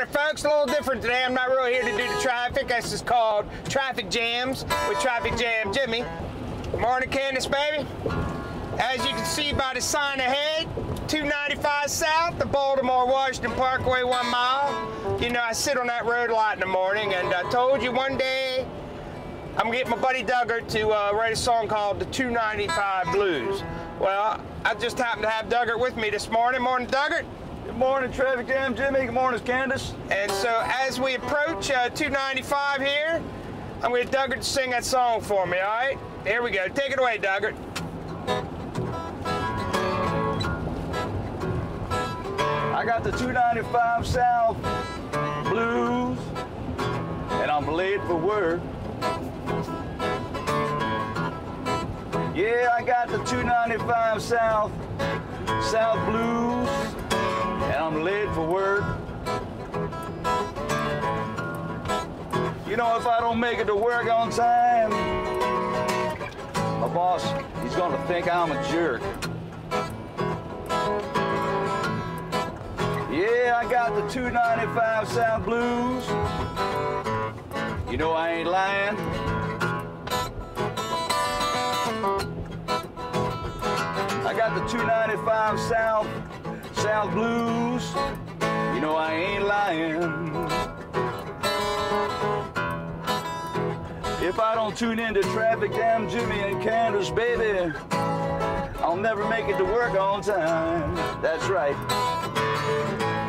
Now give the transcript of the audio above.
morning, folks. A little different today. I'm not really here to do the traffic. This is called Traffic Jams with Traffic Jam Jimmy. Good Morning, Candace, baby. As you can see by the sign ahead, 295 South, the Baltimore Washington Parkway, one mile. You know, I sit on that road a lot in the morning, and I told you one day I'm gonna get my buddy Duggart to uh, write a song called the 295 Blues. Well, I just happened to have Duggart with me this morning. Morning, Duggart. Good morning, Traffic Jam Jimmy. Good morning, Candace. And so as we approach uh, 295 here, I'm going to Duggart to sing that song for me, all right? Here we go. Take it away, Duggart. I got the 295 South Blues, and I'm late for work. Yeah, I got the 295 South South Blues, You know, if I don't make it to work on time, my boss, he's gonna think I'm a jerk. Yeah, I got the 295 South Blues. You know I ain't lying. I got the 295 South, South Blues. You know I ain't lying. Don't tune into Traffic Jam Jimmy and Candace, baby, I'll never make it to work on time. That's right.